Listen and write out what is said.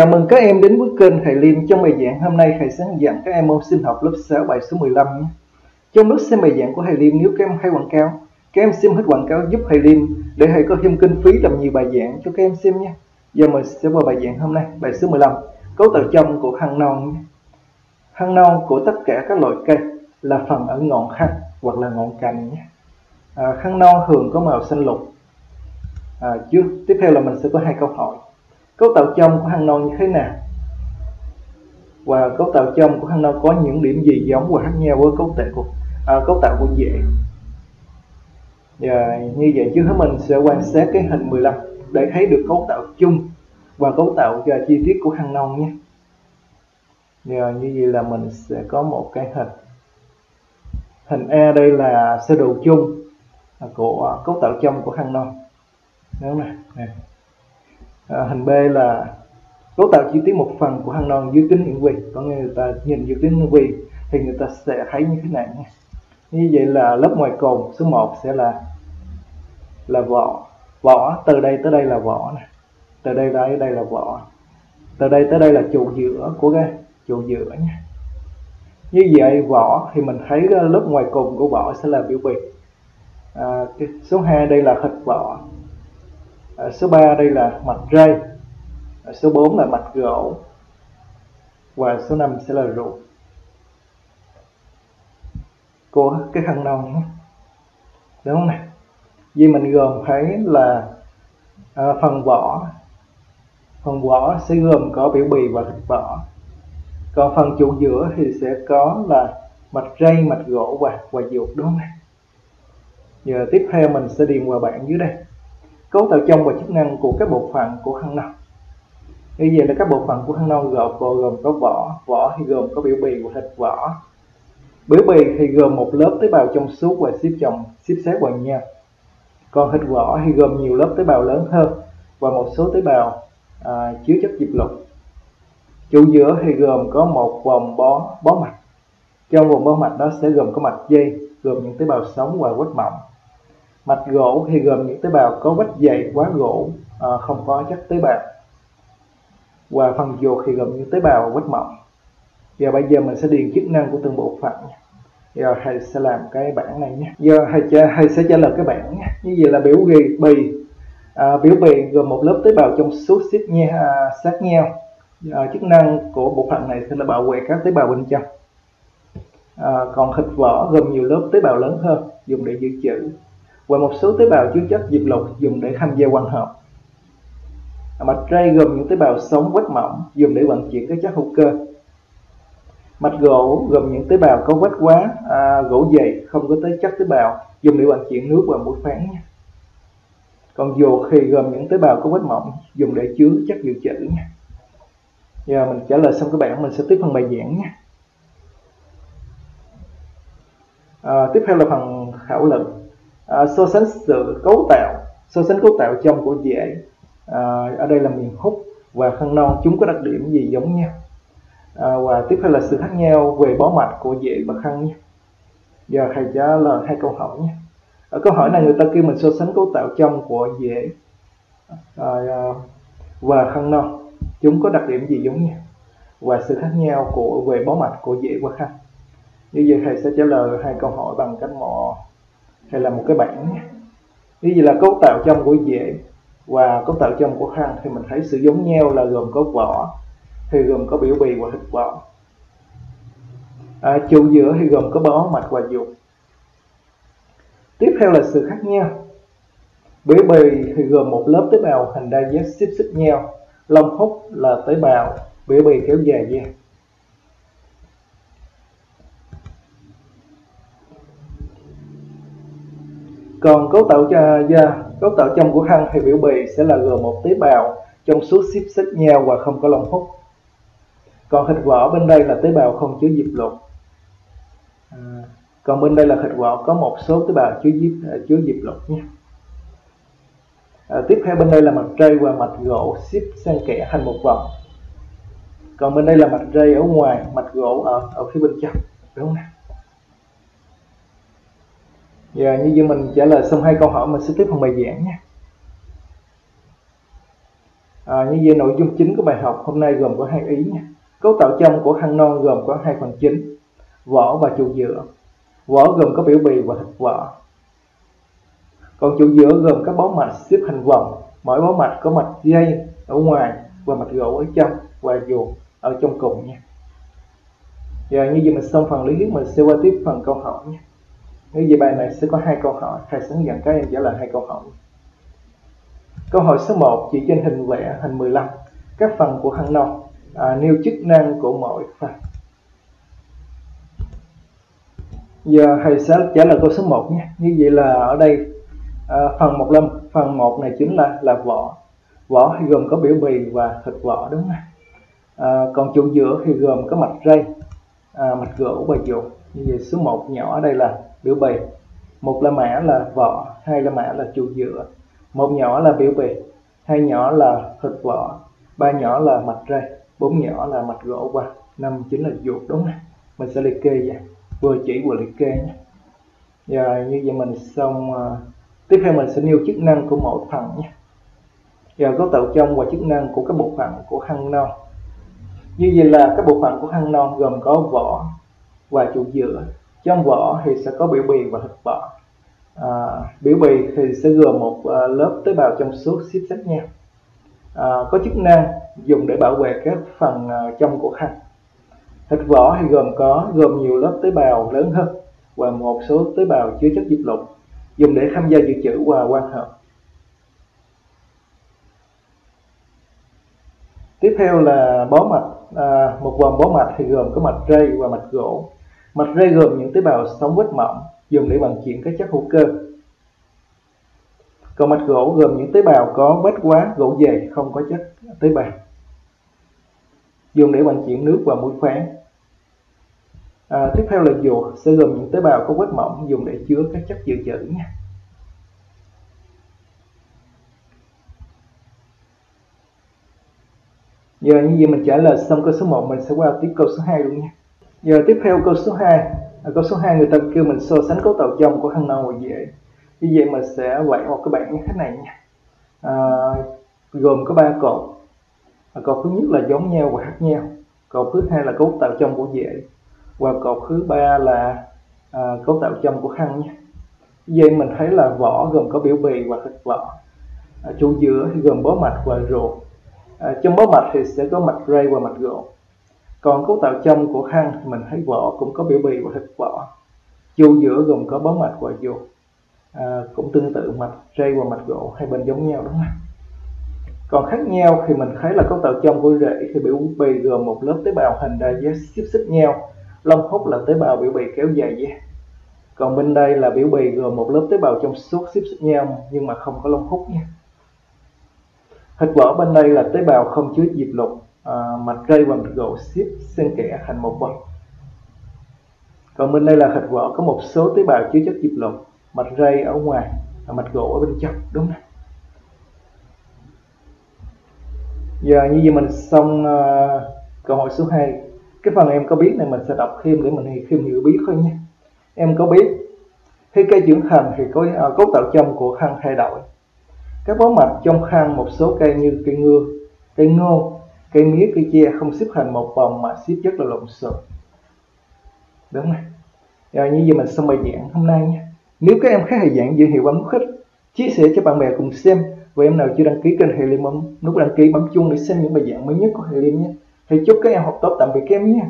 Chào mừng các em đến với kênh Thầy Liêm. Trong bài giảng hôm nay thầy sẽ hướng dẫn các em môn sinh học lớp 6 bài số 15 nhé. Trong lúc xem bài giảng của thầy Liêm nếu các em hay quảng cáo, các em xem hết quảng cáo giúp thầy Liêm để thầy có thêm kinh phí làm nhiều bài giảng cho các em xem nhé. Giờ mình sẽ vào bài giảng hôm nay, bài số 15, cấu tạo trong của hăng non nhé. Hăng non của tất cả các loại cây là phần ở ngọn khăn hoặc là ngọn cành nhé. À, khăn non thường có màu xanh lục. À, trước tiếp theo là mình sẽ có hai câu hỏi cấu tạo trong của hang non như thế nào? Và cấu tạo trong của hang non có những điểm gì giống và khác nhau với cấu tạo của à, cấu tạo của dễ? Và như vậy trước hết mình sẽ quan sát cái hình 15 để thấy được cấu tạo chung và cấu tạo và chi tiết của hang non nhé. Và như vậy là mình sẽ có một cái hình. Hình A đây là sơ đồ chung à, của à, cấu tạo trong của hang non. Đúng không này dạ à, hình B là cấu tạo chi tiết một phần của hang non dưới kính hiển vi có nghĩa người ta nhìn dưới kính hiển vi thì người ta sẽ thấy như thế này nhé như vậy là lớp ngoài cùng số 1 sẽ là là vỏ. Vỏ từ đây tới đây là vỏ này từ đây tới đây là vỏ. Từ đây tới đây là trụ giữa của cái trụ giữa nhé như vậy vỏ thì mình thấy ờ, lớp ngoài cùng của vỏ sẽ là biểu bì. À, số 2 đây là thịt vỏ à, số 3 đây là mạch rây à, ờ, số 4 là mạch gỗ. Và số 5 sẽ là ruột của cái khăn non đúng không này vì mình gồm thấy là à, phần vỏ. Phần vỏ sẽ gồm có biểu bì và thịt vỏ còn phần trụ giữa thì sẽ có là mạch rây mạch gỗ và và ruột đúng không này giờ tiếp theo mình sẽ điền vào bảng dưới đây cấu tạo trong và chức năng của các bộ phận của hăng non như vậy là các bộ phận của hăng non gồm gồm có vỏ vỏ thì gồm có biểu bì và thịt vỏ. Biểu bì thì gồm một lớp tế bào trong suốt và xếp chồng xếp xếp vào nhau. Còn thịt vỏ thì gồm nhiều lớp tế bào lớn hơn và một số tế bào à, chứa chất diệp lục. Trụ giữa thì gồm có một vòng bó bó mạch. Trong vòng bó mạch đó sẽ gồm có mạch dây gồm những tế bào sống và quách mỏng mạch gỗ thì gồm những tế bào có vách dày quá gỗ à, không có chất tế bào. Và phần ruột thì gồm những tế bào vách mỏng Và bây giờ mình sẽ điền chức năng của từng bộ phận giờ thầy sẽ làm cái bảng này nhé giờ thầy, thầy sẽ trả lời cái bảng nhé như vậy là biểu bì bì. À, biểu bì gồm một lớp tế bào trong suốt xếp nha à, sát nhau. À, chức năng của bộ phận này sẽ là bảo vệ các tế bào bên trong. À, còn thịt vỏ gồm nhiều lớp tế bào lớn hơn dùng để dự trữ và một số tế bào chứa chất diệp lục dùng để tham gia quang hợp. Mạch ray gồm những tế bào sống quét mỏng dùng để vận chuyển các chất hữu cơ. Mạch gỗ gồm những tế bào có quét quá à, gỗ dày không có tới chất tế bào dùng để vận chuyển nước và mũi phán nha. Còn dồ thì gồm những tế bào có quét mỏng dùng để chứa chất dự trữ nha. Giờ mình trả lời xong các bạn mình sẽ tiếp phần bài giảng nha. À, tiếp theo là phần khảo luận à, so sánh sự cấu tạo so sánh cấu tạo trong của dễ à, ở đây là miền hút và khăn non chúng có đặc điểm gì giống nhau? À, và tiếp theo là sự khác nhau về bó mạch của dễ và khăn nhé. Giờ thầy trả lời hai câu hỏi nhé. Ở câu hỏi này người ta kêu mình so sánh cấu tạo trong của dễ à, à, và khăn non chúng có đặc điểm gì giống nhau? Và sự khác nhau của về bó mạch của dễ và khăn. Như vậy thầy sẽ trả lời hai câu hỏi bằng cách mò hay là một cái bảng nhé như vậy là cấu tạo trong của dễ và cấu tạo trong của khăn thì mình thấy sự giống nhau là gồm có vỏ thì gồm có biểu bì và thịt vỏ à, trụ giữa thì gồm có bó mạch và dục tiếp theo là sự khác nhau. Biểu bì thì gồm một lớp tế bào hình đa giác xếp xích nhau. Lông hút là tế bào biểu bì kéo dài ra còn cấu tạo cho da cấu tạo trong của hăng hay biểu bì sẽ là gồm một tế bào trong suốt xếp xích nhau và không có lông hút. Còn thịt vỏ bên đây là tế bào không chứa diệp lục. À, còn bên đây là thịt vỏ có một số tế bào chứa diệp à, chứa diệp lục nhé. À, tiếp theo bên đây là mạch rây và mạch gỗ xếp xen kẽ thành một vòng. Còn bên đây là mạch rây ở ngoài mạch gỗ ở ở phía bên trong đúng không nào? Giờ như vậy mình trả lời xong hai câu hỏi mình sẽ tiếp phần bài giảng nhé. à, như vậy nội dung chính của bài học hôm nay gồm có hai ý nha. Cấu tạo trong của khăn non gồm có hai phần chính vỏ và trụ giữa. Vỏ gồm có biểu bì và thịt vỏ. Còn trụ giữa gồm các bó mạch xếp thành vòng. Mỗi bó mạch có mạch dây ở ngoài và mạch gỗ ở trong và dù ở trong cùng nha. Giờ như vậy mình xong phần lý thuyết mình sẽ qua tiếp phần câu hỏi nhé như vậy bài này sẽ có hai câu hỏi thầy sẽ hướng dẫn các em trả lời hai câu hỏi. Câu hỏi số 1 chỉ trên hình vẽ hình 15 các phần của hăng non à, nêu chức năng của mỗi phần. Giờ thầy sẽ trả lời câu số 1 nhé. Như vậy là ở đây à, phần 15 phần 1 này chính là là vỏ. Vỏ thì gồm có biểu bì và thịt vỏ đúng không à, còn trụ giữa thì gồm có mạch ray à, mạch gỗ và trụ như vậy số 1 nhỏ ở đây là biểu bì. Một là mã là vỏ hai là mã là trụ giữa. Một nhỏ là biểu bì hai nhỏ là thịt vỏ ba nhỏ là mạch ray bốn nhỏ là mạch gỗ qua. Năm chính là ruột đúng không? Mình sẽ liệt kê vậy. Vừa chỉ vừa liệt kê nhé. Giờ như vậy mình xong uh, tiếp theo mình sẽ nêu chức năng của mỗi phần nhé. Giờ cấu tạo trong và chức năng của các bộ phận của hăng non. Như vậy là các bộ phận của hăng non gồm có vỏ và trụ giữa. Trong vỏ thì sẽ có biểu bì và thịt vỏ à, biểu bì thì sẽ gồm một à, lớp tế bào trong suốt xếp sát nhau. À, có chức năng dùng để bảo vệ các phần à, trong của khăn. Thịt vỏ thì gồm có gồm nhiều lớp tế bào lớn hơn và một số tế bào chứa chất diệp lục dùng để tham gia dự trữ và quan hợp tiếp theo là bó mạch. À, một vòng bó mạch thì gồm có mạch rây và mạch gỗ mạch ray gồm những tế bào sống vết mỏng dùng để vận chuyển các chất hữu cơ. Còn mạch gỗ gồm những tế bào có vết quá gỗ dày không có chất tế bào. Dùng để vận chuyển nước và muối khoáng. À, tiếp theo là ruột sẽ gồm những tế bào có vết mỏng dùng để chứa các chất dự trữ nha. Giờ như vậy mình trả lời xong câu số 1 mình sẽ qua tiếp câu số 2 luôn nha giờ tiếp theo câu số 2 à, câu số 2 người ta kêu mình so sánh cấu tạo trong của thằng non và dễ. Như vậy mình sẽ vẽ một cái bảng như thế này nha. À, gồm có ba cột. À, cột thứ nhất là giống nhau và khác nhau. Cột thứ hai là cấu tạo trong của dễ. Và cột thứ ba là à, cấu tạo trong của khăn nha. Vậy mình thấy là vỏ gồm có biểu bì và thịt vỏ. À, trụ giữa thì gồm bó mạch và ruột. À, trong bó mạch thì sẽ có mạch ray và mạch ruột còn cấu tạo trong của khăn mình thấy vỏ cũng có biểu bì và thịt vỏ. Chu giữa gồm có bó mạch và ruột à, cũng tương tự mạch ray và mạch gỗ hai bên giống nhau đúng không còn khác nhau thì mình thấy là cấu tạo trong của rễ thì biểu bì gồm một lớp tế bào hình đa giác xếp xích nhau. Lông hút là tế bào biểu bì kéo dài ra còn bên đây là biểu bì gồm một lớp tế bào trong suốt xếp xích nhau nhưng mà không có lông hút nha. Thịt vỏ bên đây là tế bào không chứa diệp lục. Ờ, mặt mạch ray và mạch gỗ xếp xen kẽ thành một vật. Còn bên đây là thịt vỏ có một số tế bào chứa chất diệp lục mạch ray ở ngoài và mạch gỗ ở bên trong đúng không? Giờ như vậy mình xong uh, câu hỏi số 2 cái phần em có biết này mình sẽ đọc thêm để mình thêm hiểu biết thôi nhé. em có biết khi cây trưởng thành thì có uh, cấu tạo trong của khăn thay đổi. Các bó mạch trong khăn một số cây như cây ngưa cây ngô cây mía cây tre không xếp thành một vòng mà xếp rất là lộn xộn đúng không rồi như vậy mình xong bài giảng hôm nay nha nếu các em thấy bài giảng dữ hiệu bấm khích chia sẻ cho bạn bè cùng xem và em nào chưa đăng ký kênh Hệ Liêm bấm nút đăng ký, bấm chuông để xem những bài giảng mới nhất của Hệ Liêm nhé. Thì chúc các em học tốt tạm biệt các em nhé.